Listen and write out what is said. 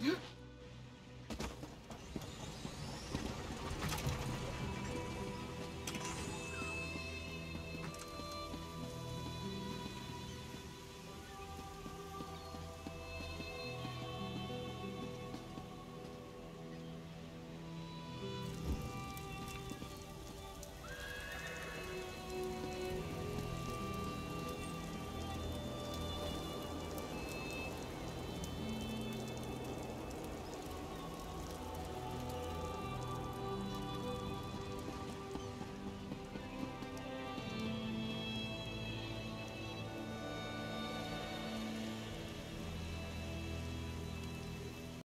Hmm?